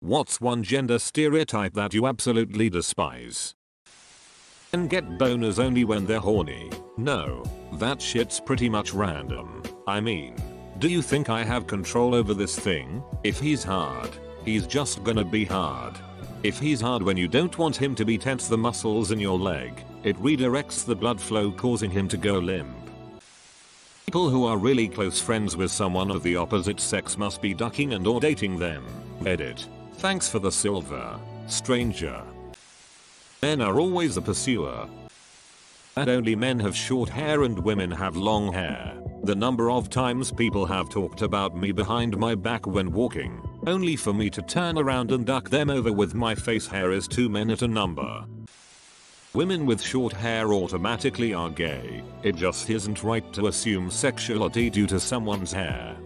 What's one gender stereotype that you absolutely despise? And get boners only when they're horny. No, that shit's pretty much random. I mean, do you think I have control over this thing? If he's hard, he's just gonna be hard. If he's hard when you don't want him to be tense the muscles in your leg, it redirects the blood flow causing him to go limp. People who are really close friends with someone of the opposite sex must be ducking and or dating them. Edit. Thanks for the silver, stranger. Men are always the pursuer. And only men have short hair and women have long hair. The number of times people have talked about me behind my back when walking, only for me to turn around and duck them over with my face hair is two men at a number. Women with short hair automatically are gay, it just isn't right to assume sexuality due to someone's hair.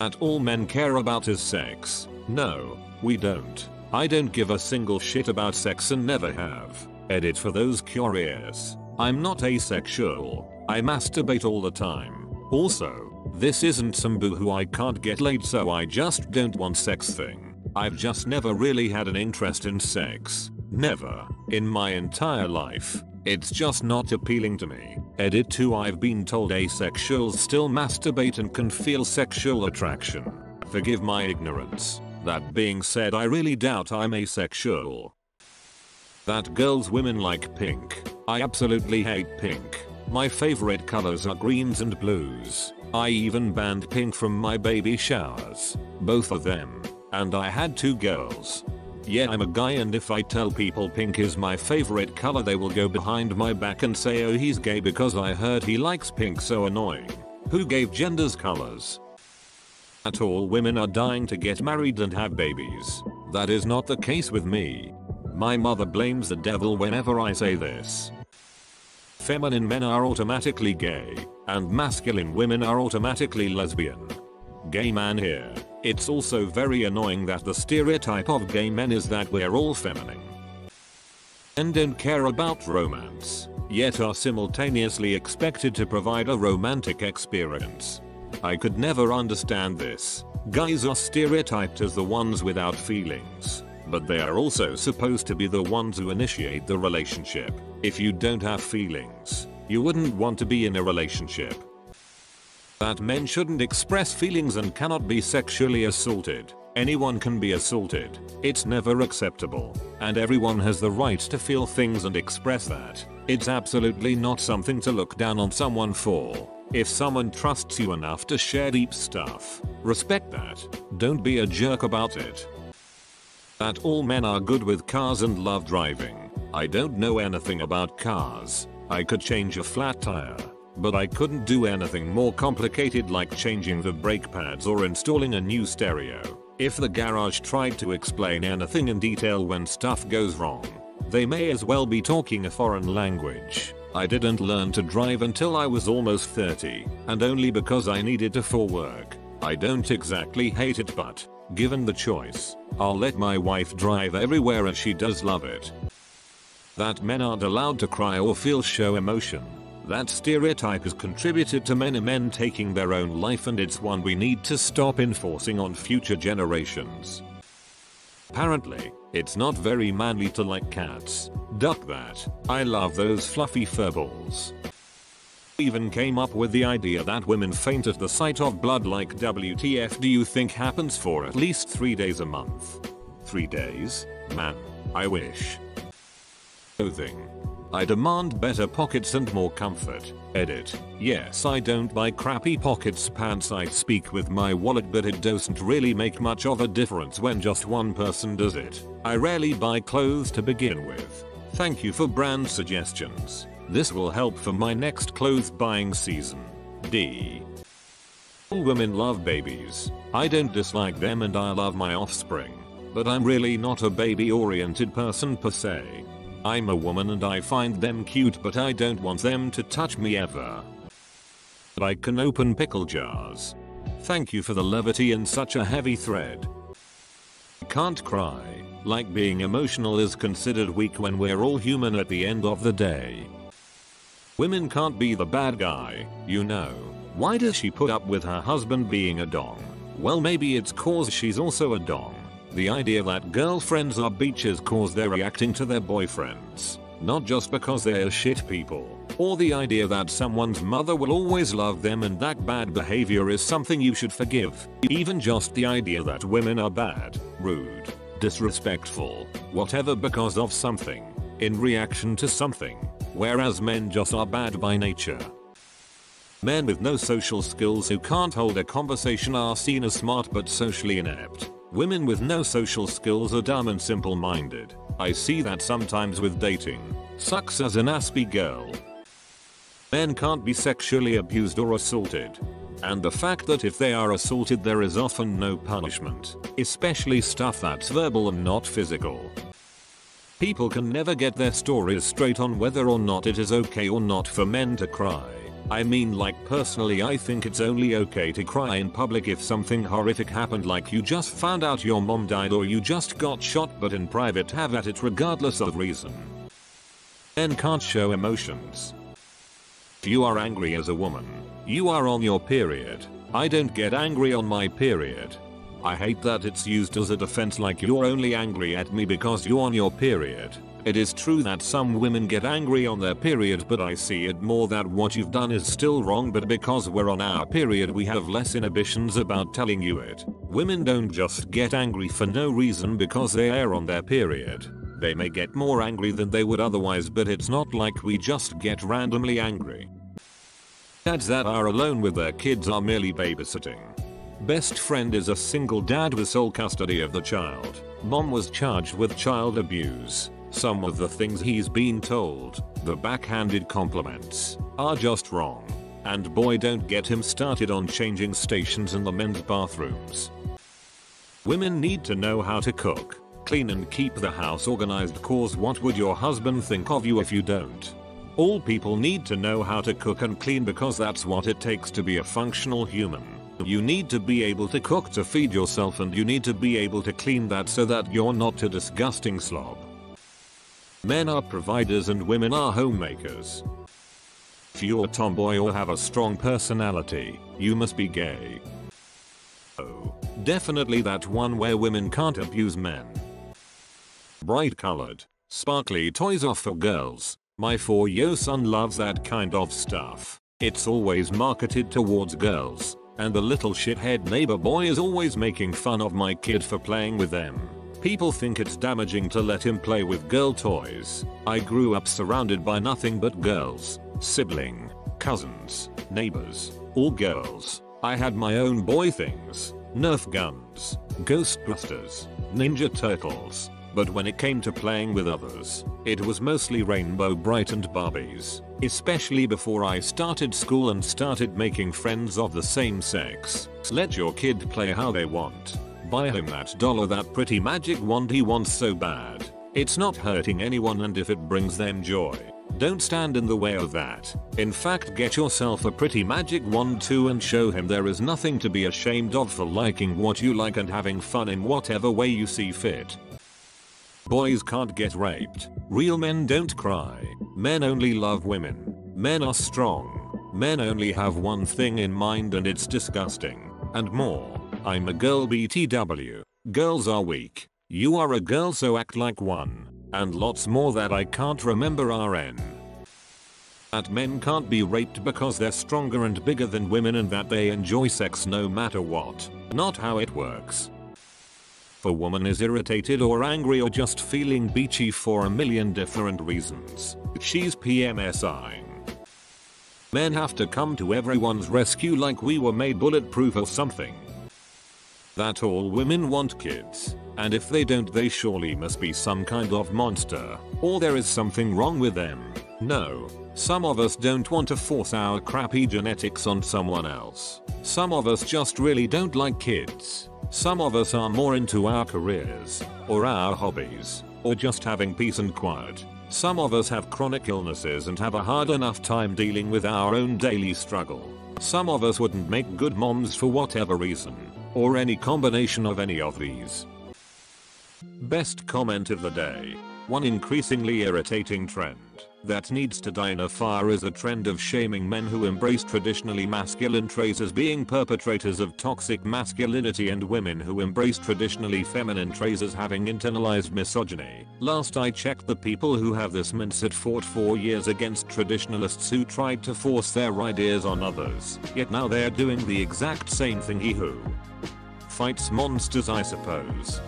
That all men care about is sex. No, we don't. I don't give a single shit about sex and never have. Edit for those curious. I'm not asexual. I masturbate all the time. Also, this isn't some boo I can't get laid so I just don't want sex thing. I've just never really had an interest in sex. Never. In my entire life. It's just not appealing to me. Edit 2 I've been told asexuals still masturbate and can feel sexual attraction. Forgive my ignorance. That being said I really doubt I'm asexual. That girls women like pink. I absolutely hate pink. My favorite colors are greens and blues. I even banned pink from my baby showers. Both of them. And I had two girls. Yeah I'm a guy and if I tell people pink is my favorite color they will go behind my back and say oh he's gay because I heard he likes pink so annoying. Who gave genders colors? At all women are dying to get married and have babies. That is not the case with me. My mother blames the devil whenever I say this. Feminine men are automatically gay, and masculine women are automatically lesbian. Gay man here. It's also very annoying that the stereotype of gay men is that we're all feminine. And don't care about romance, yet are simultaneously expected to provide a romantic experience. I could never understand this. Guys are stereotyped as the ones without feelings. But they are also supposed to be the ones who initiate the relationship. If you don't have feelings, you wouldn't want to be in a relationship. That men shouldn't express feelings and cannot be sexually assaulted. Anyone can be assaulted. It's never acceptable. And everyone has the right to feel things and express that. It's absolutely not something to look down on someone for. If someone trusts you enough to share deep stuff, respect that. Don't be a jerk about it. That all men are good with cars and love driving. I don't know anything about cars. I could change a flat tire. But I couldn't do anything more complicated like changing the brake pads or installing a new stereo. If the garage tried to explain anything in detail when stuff goes wrong, they may as well be talking a foreign language. I didn't learn to drive until I was almost 30, and only because I needed to for work. I don't exactly hate it but, given the choice, I'll let my wife drive everywhere as she does love it. That men aren't allowed to cry or feel show emotion. That stereotype has contributed to many men taking their own life and it's one we need to stop enforcing on future generations. Apparently, it's not very manly to like cats. Duck that. I love those fluffy furballs. Even came up with the idea that women faint at the sight of blood like WTF do you think happens for at least 3 days a month? 3 days? Man, I wish. Clothing. I demand better pockets and more comfort. Edit. Yes I don't buy crappy pockets pants I speak with my wallet but it doesn't really make much of a difference when just one person does it. I rarely buy clothes to begin with. Thank you for brand suggestions. This will help for my next clothes buying season. D. All women love babies. I don't dislike them and I love my offspring. But I'm really not a baby oriented person per se. I'm a woman and I find them cute but I don't want them to touch me ever. I can open pickle jars. Thank you for the levity in such a heavy thread. Can't cry, like being emotional is considered weak when we're all human at the end of the day. Women can't be the bad guy, you know. Why does she put up with her husband being a dong? Well maybe it's cause she's also a dong. The idea that girlfriends are beaches cause they're reacting to their boyfriends, not just because they're shit people. Or the idea that someone's mother will always love them and that bad behavior is something you should forgive. Even just the idea that women are bad, rude, disrespectful, whatever because of something, in reaction to something, whereas men just are bad by nature. Men with no social skills who can't hold a conversation are seen as smart but socially inept. Women with no social skills are dumb and simple minded. I see that sometimes with dating. Sucks as an aspie girl. Men can't be sexually abused or assaulted. And the fact that if they are assaulted there is often no punishment, especially stuff that's verbal and not physical. People can never get their stories straight on whether or not it is okay or not for men to cry. I mean like personally I think it's only okay to cry in public if something horrific happened like you just found out your mom died or you just got shot but in private have at it regardless of reason. Men can't show emotions. You are angry as a woman, you are on your period. I don't get angry on my period. I hate that it's used as a defense like you're only angry at me because you're on your period. It is true that some women get angry on their period but I see it more that what you've done is still wrong but because we're on our period we have less inhibitions about telling you it. Women don't just get angry for no reason because they are on their period. They may get more angry than they would otherwise but it's not like we just get randomly angry. Dads that are alone with their kids are merely babysitting. Best friend is a single dad with sole custody of the child. Mom was charged with child abuse. Some of the things he's been told, the backhanded compliments, are just wrong. And boy don't get him started on changing stations in the men's bathrooms. Women need to know how to cook Clean and keep the house organized cause what would your husband think of you if you don't? All people need to know how to cook and clean because that's what it takes to be a functional human. You need to be able to cook to feed yourself and you need to be able to clean that so that you're not a disgusting slob. Men are providers and women are homemakers. If you're a tomboy or have a strong personality, you must be gay. Oh, definitely that one where women can't abuse men. Bright colored, sparkly toys are for girls. My 4-year son loves that kind of stuff. It's always marketed towards girls. And the little shithead neighbor boy is always making fun of my kid for playing with them. People think it's damaging to let him play with girl toys. I grew up surrounded by nothing but girls. Sibling, cousins, neighbors, all girls. I had my own boy things. Nerf guns, Ghostbusters, Ninja Turtles, but when it came to playing with others, it was mostly Rainbow Brite and Barbies, especially before I started school and started making friends of the same sex. Let your kid play how they want. Buy him that dollar that pretty magic wand he wants so bad. It's not hurting anyone and if it brings them joy, don't stand in the way of that. In fact get yourself a pretty magic wand too and show him there is nothing to be ashamed of for liking what you like and having fun in whatever way you see fit. Boys can't get raped. Real men don't cry. Men only love women. Men are strong. Men only have one thing in mind and it's disgusting. And more. I'm a girl BTW. Girls are weak. You are a girl so act like one. And lots more that I can't remember RN. That men can't be raped because they're stronger and bigger than women and that they enjoy sex no matter what. Not how it works. If a woman is irritated or angry or just feeling beachy for a million different reasons, she's PMSing. Men have to come to everyone's rescue like we were made bulletproof or something. That all women want kids, and if they don't they surely must be some kind of monster, or there is something wrong with them. No, some of us don't want to force our crappy genetics on someone else. Some of us just really don't like kids. Some of us are more into our careers, or our hobbies, or just having peace and quiet. Some of us have chronic illnesses and have a hard enough time dealing with our own daily struggle. Some of us wouldn't make good moms for whatever reason, or any combination of any of these. Best comment of the day. One increasingly irritating trend. That needs to die in a fire is a trend of shaming men who embrace traditionally masculine traits as being perpetrators of toxic masculinity and women who embrace traditionally feminine traits as having internalized misogyny. Last I checked the people who have this mindset fought for years against traditionalists who tried to force their ideas on others. Yet now they're doing the exact same thing he who fights monsters I suppose.